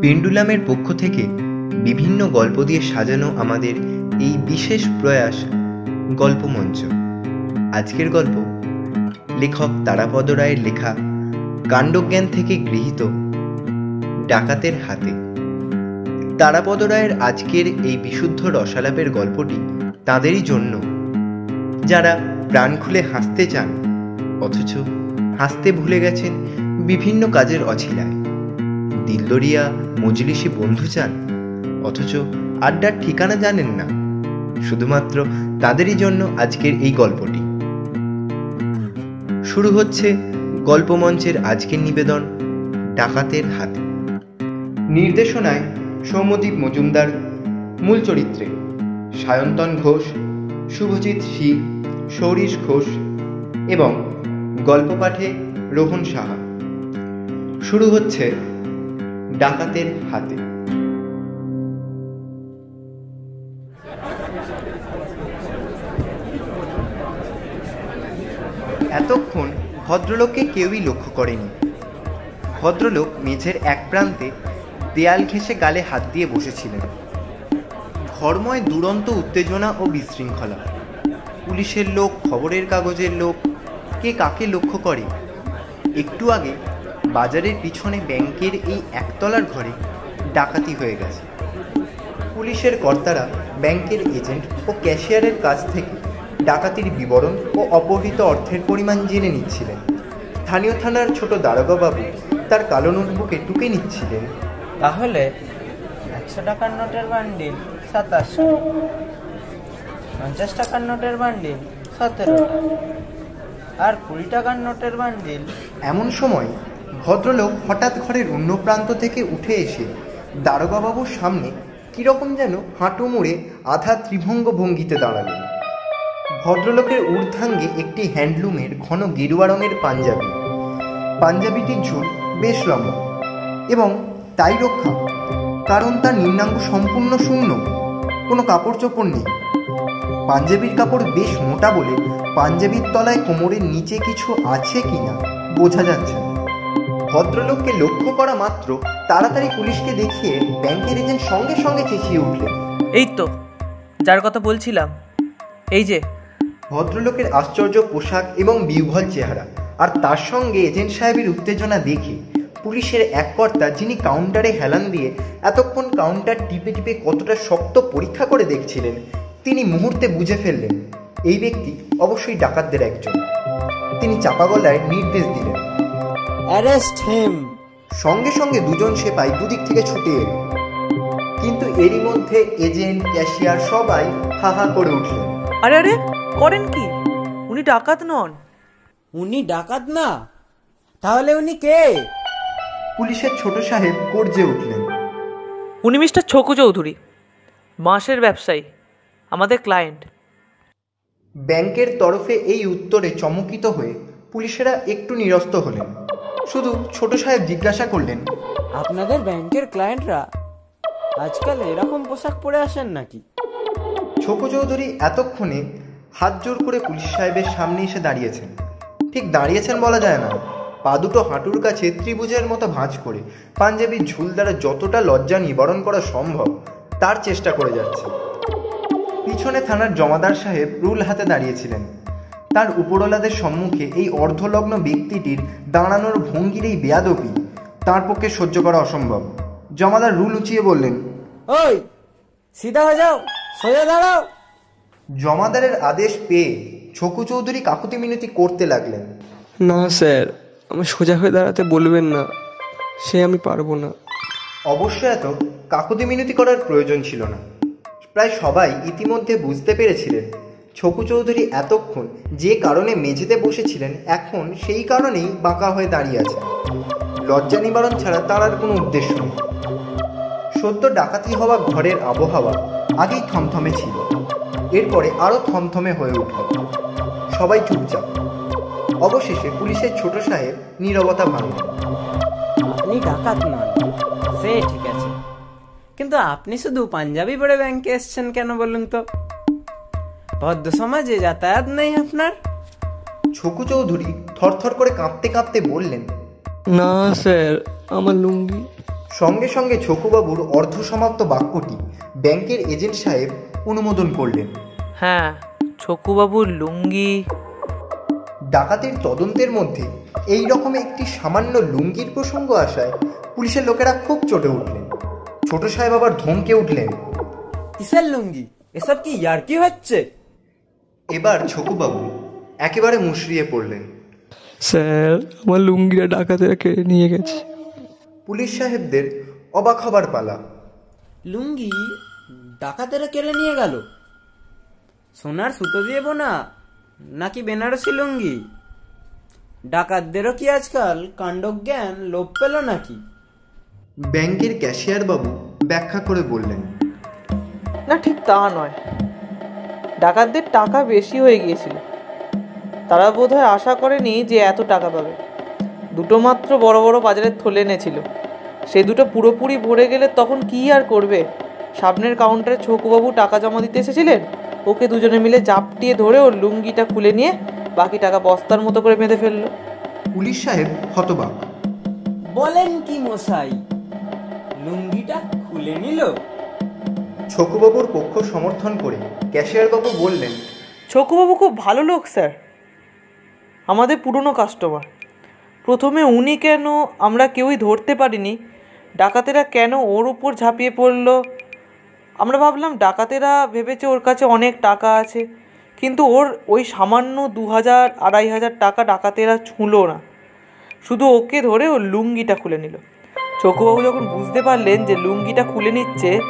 পেন্ডুলামের পক্ষ থেকে বিভিন্ন গল্প দিয়ে সাজানো আমাদের এই বিশেষ প্রয়াস গল্পমঞ্চ। আজকের গল্প লেখক তারাপদ রায়ের লেখা কাণ্ডজ্ঞান থেকে গৃহীত ডাকাতের হাতে। তারাপদ রায়ের আজকের এই বিশুদ্ধ রসালাপের গল্পটি তাদেরই জন্য যারা প্রাণ খুলে হাসতে চান, অথচ হাসতে ভুলে গেছেন বিভিন্ন কাজের অছিলায়। দিলদরিয়া মজলিসি বন্ধু চান, অথচ আড্ডার ঠিকানা জানেন না। শুধুমাত্র তাদেরই জন্য আজকের এই গল্পটি। শুরু হচ্ছে গল্পমঞ্চের আজকের নিবেদন, ডাকাতের হাতে। নির্দেশনায় সৌম্যদীপ মজুমদার, মূল চরিত্রে সায়ন্তন ঘোষ শুভজিৎ শি সৌরিশ ঘোষ এবং গল্প পাঠে রোহন সাহা। শুরু হচ্ছে ডাকাতের হাতে। এতক্ষণ ভদ্রলোককে কেউই লক্ষ্য করেনি। ভদ্রলোক মেঝের এক প্রান্তে দেয়াল ঘেঁষে গালে হাত দিয়ে বসেছিলেন। ঘরময় দুরন্ত উত্তেজনা ও বিশৃঙ্খলা। পুলিশের লোক, খবরের কাগজের লোক, কে কাকে লক্ষ্য করে? একটু আগে বাজারের পিছনে ব্যাংকের এই একতলার ঘরে ডাকাতি হয়ে গেছে। পুলিশের কর্তারা ব্যাংকের এজেন্ট ও ক্যাশিয়ারের কাছ থেকে ডাকাতির বিবরণ ও অপহৃত অর্থের পরিমাণ জেনে নিচ্ছিলেন। স্থানীয় থানার ছোট দারোগাবাবু তার কালো নোটবুকে টুকে নিচ্ছিলেন। তাহলে একশো টাকার নোটের বান্ডিল সাতাশশো পঞ্চাশ টাকার নোটের বান্ডিল, সতেরো। আর কুড়ি টাকার নোটের বান্ডিল। এমন সময় ভদ্রলোক হঠাৎ ঘরের অন্য প্রান্ত থেকে উঠে এসে দারোগাবাবুর সামনে কীরকম যেন হাঁটু মুড়ে আধা ত্রিভঙ্গ ভঙ্গিতে দাঁড়ালেন। ভদ্রলোকের ঊর্ধ্বাঙ্গে একটি হ্যান্ডলুমের ঘন গেরুয়া রঙের পাঞ্জাবি। পাঞ্জাবিটির ঝুল বেশ লম্বা এবং তাই রক্ষা, কারণ তার নিম্নাঙ্গ সম্পূর্ণ শূন্য। কোনো কাপড় চোপড় নেই। পাঞ্জাবির কাপড় বেশ মোটা বলে পাঞ্জাবির তলায় কোমরের নিচে কিছু আছে কিনা বোঝা যাচ্ছে না। ভদ্রলোককে লক্ষ্য করা মাত্র তাড়াতাড়ি পুলিশকে দেখিয়ে ব্যাংকের এজেন্ট সঙ্গে সঙ্গে চেঁচিয়ে উঠলেন। এই তো যার কথা বলছিলাম। এই যে। ভদ্রলোকের আশ্চর্য পোশাক এবং বিহ্বল চেহারা আর তার সঙ্গে এজেন্ট সাহেবের উত্তেজনা দেখে পুলিশের এক কর্তা যিনি কাউন্টারে হেলান দিয়ে এতক্ষণ কাউন্টার টিপে টিপে কতটা শক্ত পরীক্ষা করে দেখছিলেন তিনি মুহূর্তে বুঝে ফেললেন এই ব্যক্তি অবশ্যই ডাকাতদের একজন। তিনি চাপা গলায় নির্দেশ দিলেন। Arrest him. সঙ্গে সঙ্গে দুজন সেপাই দুদিক থেকে ছুটে এলো। কিন্তু এরই মধ্যে এজেন্ট ক্যাশিয়ার সবাই হা হা করে উঠলেন। আরে আরে করেন কি? উনি ডাকাত নন। উনি ডাকাত না? তাহলে উনি কে? পুলিশের ছোট সাহেব গর্জে উঠলেন। উনি মিস্টার ছকু চৌধুরী বাঁশের ব্যবসায়ী আমাদের ক্লায়েন্ট ব্যাংকের তরফে এই উত্তরে চমকিত হয়ে পুলিশেরা একটু নিরস্ত হলেন। শুধু ছোট সাহেব জিজ্ঞাসা করলেন আপনাদের ব্যাংকের ক্লায়েন্টরা আজকাল এরকম পোশাক পরে আসেন নাকি? ছোকো চৌধুরী এতক্ষণে হাত জোর করে পুলিশ সাহেবের সামনে এসে দাঁড়িয়েছেন। ঠিক দাঁড়িয়েছেন বলা যায় না। পা দুটো হাঁটুর কাছে ত্রিভুজের মতো ভাঁজ করে পাঞ্জাবির ঝুল দ্বারা যতটা লজ্জা নিবারণ করা সম্ভব তার চেষ্টা করে যাচ্ছে। পিছনে থানার জমাদার সাহেব রুল হাতে দাঁড়িয়েছিলেন। তার উপরওয়ালাদের সম্মুখে এই অর্ধলগ্ন ব্যক্তিটির দাঁড়ানোর ভঙ্গির এই বেয়াদপি তার পক্ষে সহ্য করা অসম্ভব। জমাদার রুল উঁচিয়ে বললেন ওই সিধা হয়ে যাও সোজা দাঁড়াও। জমাদারের আদেশ পেয়ে ছকু চৌধুরী কাকুতি মিনতি করতে লাগলেন। না স্যার। আমি সোজা হয়ে দাঁড়াতে বলবেন না। সে আমি পারব না। অবশ্য এত কাকুতি মিনতি করার প্রয়োজন ছিল না। প্রায় সবাই ইতিমধ্যে বুঝতে পেরেছিলেন, ছকু চৌধুরী এতক্ষণ যে কারণে মেঝেতে বসেছিলেন, এখন সেই কারণেই বাঁকা হয়ে দাঁড়িয়ে আছে। লজ্জা নিবারণ ছাড়া তার আর কোনো উদ্দেশ্য নেই। সদ্য ডাকাতি হওয়া ঘরের আবহাওয়া আগেই থমথমে ছিল। এরপরে আরও থমথমে হয়ে উঠল। সবাই চুপচাপ। অবশেষে পুলিশের ছোট সাহেব নীরবতা ভাঙলেন আপনি ডাকাত নন। সে ঠিক আছে। কিন্তু আপনি শুধু পাঞ্জাবি পরে ব্যাংকে এসছেন কেন বলুন তো? ভদ্র সমাজে যাতায়াত নেই আপনার? ছকু চৌধুরী থরথর করে কাঁপতে কাঁপতে বললেন না স্যার আমার লুঙ্গি। সঙ্গে সঙ্গে ছকুবাবুর অর্ধসমাপ্ত বাক্যটি ব্যাংকের এজেন্ট সাহেব অনুমোদন করলেন। হ্যাঁ ছকুবাবুর লুঙ্গি ডাকাতের তদন্তের মধ্যে এই রকম একটি সামান্য লুঙ্গির প্রসঙ্গ আসায় পুলিশের লোকেরা খুব চটে উঠলেন। ছোট সাহেব আবার ধমকে উঠলেন। কিসের লুঙ্গি? এসব কি ইয়ার্কি হচ্ছে? এবার ছকুবাবু একেবারে মুশড়িয়ে পড়লেন। স্যার আমার লুঙ্গিটা ডাকাতেরা কেড়ে নিয়ে গেছে। পুলিশ সাহেবদের অবাক হবার পালা। লুঙ্গি ডাকাতেরা কেড়ে নিয়ে গেল? সোনার সুতো দিয়ে বোনা? নাকি বেনারসি লুঙ্গি? ডাকাতদেরও কি আজকাল কাণ্ডজ্ঞান লোপ পেল নাকি? ব্যাংকের ক্যাশিয়ার বাবু ব্যাখ্যা করে বললেন না ঠিক তা নয়। ডাকাতদের টাকা বেশি হয়ে গিয়েছিল। তারা বোধহয় আশা করেনি যে এত টাকা পাবে। দুটো মাত্র বড় বড় বাজারের থলে এনেছিল। সে দুটো পুরোপুরি ভরে গেলে তখন কি আর করবে? সামনের কাউন্টারে ছকুবাবু টাকা জমা দিতে এসেছিলেন? ওকে দুজনে মিলে জাপটিয়ে ধরে ওর লুঙ্গিটা খুলে নিয়ে বাকি টাকা বস্তার মতো করে বেঁধে ফেলল। পুলিশ সাহেব হতবাক। বলেন কি মশাই লুঙ্গিটা খুলে নিল? ছকুবাবুর পক্ষ সমর্থন করে ক্যাশিয়ার বাবু বললেন ছকুবাবু খুব ভালো লোক স্যার। আমাদের পুরনো কাস্টমার প্রথমে উনি কেন আমরা কেউই ধরতে পারিনি? ডাকাতেরা কেন ওর উপর ঝাঁপিয়ে পড়ল? আমরা ভাবলাম ডাকাতেরা ভেবেছে ওর কাছে অনেক টাকা আছে, কিন্তু ওর ওই সামান্য দু হাজার, আড়াই হাজার টাকা ডাকাতেরা ছুঁলো না। শুধু ওকে ধরে ওর লুঙ্গিটা খুলে নিল। চকুবাবু যখন বুঝতে পারলেন যে লুঙ্গিটা খুলে নিচ্ছে,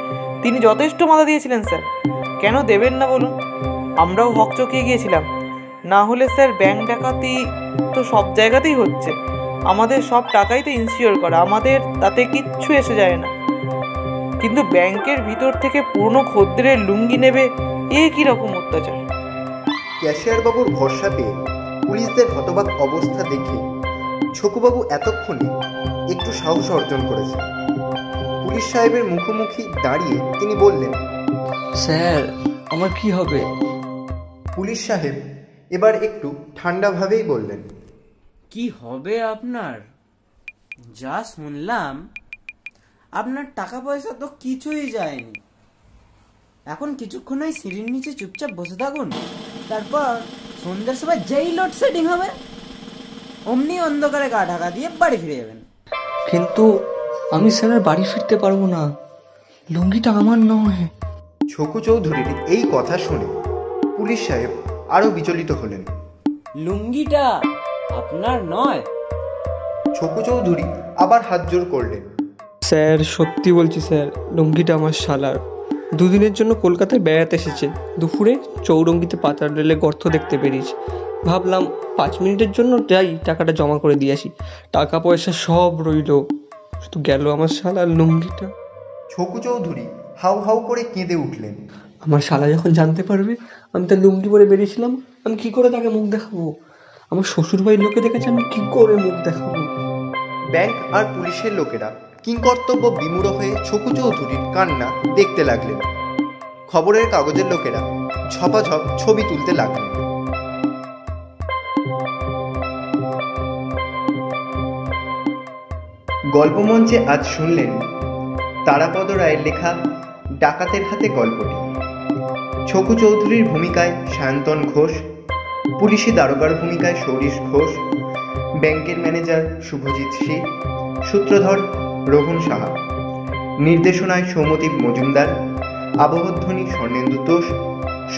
তিনি যথেষ্ট মাথা দিয়েছিলেন, স্যার। কেন দেবেন না বলুন? আমরাও হকচকিয়ে গিয়েছিলাম। না হলে, স্যার, ব্যাংক ডাকাতি তো সব জায়গাতেই হচ্ছে। আমাদের সব টাকাই তো ইনসিওর করা। আমাদের তাতে কিচ্ছু এসে যায় না। কিন্তু ব্যাংকের ভিতর থেকে পুরনো খদ্দের লুঙ্গি নেবে এ কী রকম অত্যাচার? ক্যাশিয়ার বাবুর ভরসা পেয়ে পুলিশদের হতবাক অবস্থা দেখে ছকুবাবু এতক্ষণে একটু সাহস অর্জন করেছে পুলিশ সাহেবের মুখোমুখি দাঁড়িয়ে তিনি বললেন স্যার আমার কি হবে? পুলিশ সাহেব এবার একটু ঠান্ডাভাবেই বললেন কি হবে আপনার? যা শুনলাম আপনার টাকা পয়সা তো কিছুই যায়নি। এখন কিছুক্ষণ ওই সিঁড়ির নিচে চুপচাপ বসে থাকুন তারপর সন্ধ্যের সময় যেই লোডশেডিং হবে অমনি অন্ধকারে গা ঢাকা দিয়ে বাড়ি ফিরে যাবেন। কিন্তু আমি স্যার আর বাড়ি ফিরতে পারব না। লুঙ্গিটা আমার নয়। ছকু চৌধুরীর এই কথা শুনে পুলিশ সাহেব আরও বিচলিত হলেন। লুঙ্গিটা আপনার নয়। ছকু চৌধুরী আবার হাত জোর করলেন। স্যার সত্যি বলছি স্যার লুঙ্গিটা আমার শালার। দুদিনের জন্য কলকাতায় বেড়াতে এসেছে। দুপুরে চৌরঙ্গিতে পাতার রেলে গর্ত দেখতে বেরিয়েছে। ভাবলাম পাঁচ মিনিটের জন্য যাই টাকাটা জমা করে দিয়ে আসি। টাকা পয়সা সব রইল। শুধু গেল আমার শালার লুঙ্গিটা। ছকু চৌধুরী হাউ হাউ করে কেঁদে উঠলেন। আমার শালা যখন জানতে পারবে আমি তার লুঙ্গি পরে বেরিয়েছিলাম আমি কি করে তাকে মুখ দেখাবো? আমার শ্বশুর বাড়ির লোকে দেখেছে আমি কি করে মুখ দেখাবো? ব্যাংক আর পুলিশের লোকেরা কিংকর্তব্য বিমূঢ় হয়ে ছকু চৌধুরীর কান্না দেখতে লাগলেন। খবরের কাগজের লোকেরা ঝপাঝপ ছবি তুলতে লাগলেন। গল্পমঞ্চে আজ শুনলেন তারাপদ রায়ের লেখা ডাকাতের হাতে গল্পটি। ছকু চৌধুরীর ভূমিকায় সায়ন্তন ঘোষ, পুলিশি দারোগার ভূমিকায় সৌরিশ ঘোষ, ব্যাংকের ম্যানেজার শুভজিৎ শীল সূত্রধর রোহন সাহা। নির্দেশনায় সৌমদীপ মজুমদার, আবহধ্বনি স্বর্ণেন্দু তোষ,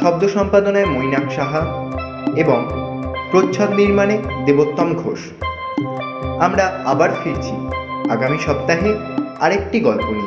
শব্দ সম্পাদনায় মৈনাক সাহা এবং প্রচ্ছদ নির্মাণে দেবোত্তম ঘোষ। আমরা আবার ফিরছি। আগামী সপ্তাহে আরেকটি গল্প নিয়ে।